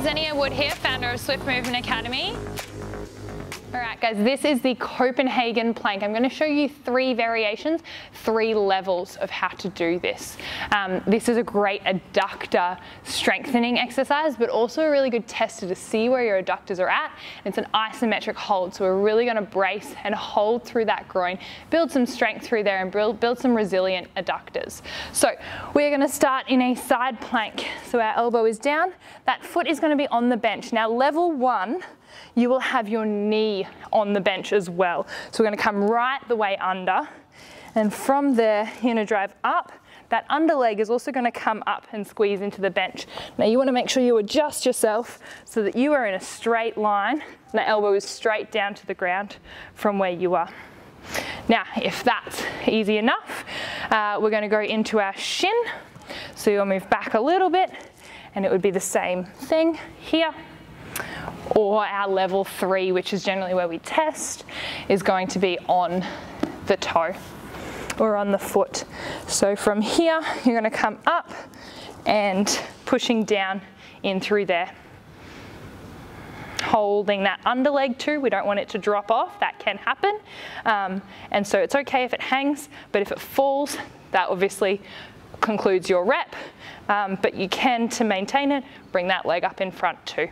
Zenia Wood here, founder of Swift Movement Academy. All right, guys, this is the Copenhagen plank. I'm going to show you three variations, three levels of how to do this. Um, this is a great adductor strengthening exercise, but also a really good tester to see where your adductors are at. It's an isometric hold, so we're really going to brace and hold through that groin, build some strength through there, and build, build some resilient adductors. So we're going to start in a side plank. So our elbow is down, that foot is going to be on the bench. Now, level one, you will have your knee on the bench as well. So we're gonna come right the way under and from there, you're gonna drive up. That under leg is also gonna come up and squeeze into the bench. Now you wanna make sure you adjust yourself so that you are in a straight line and the elbow is straight down to the ground from where you are. Now, if that's easy enough, uh, we're gonna go into our shin. So you'll move back a little bit and it would be the same thing here or our level three, which is generally where we test, is going to be on the toe or on the foot. So from here, you're gonna come up and pushing down in through there. Holding that under leg too, we don't want it to drop off, that can happen. Um, and so it's okay if it hangs, but if it falls, that obviously concludes your rep. Um, but you can, to maintain it, bring that leg up in front too.